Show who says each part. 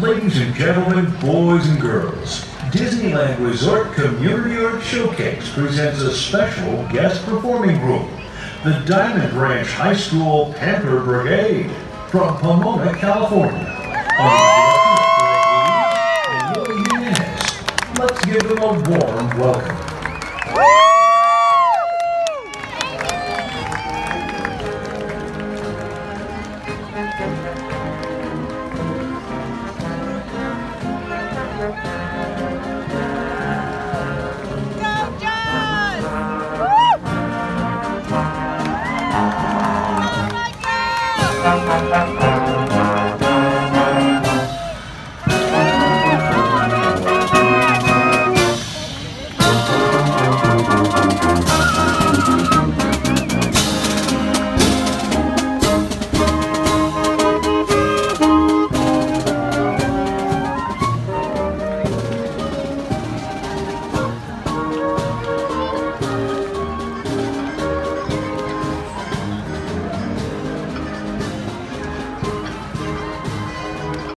Speaker 1: Ladies and gentlemen, boys and girls, Disneyland Resort Community Art Showcase presents a special guest performing group, the Diamond Ranch High School Panther Brigade from Pomona, California. Let's give them a warm welcome.
Speaker 2: Go, John! Go, Michael!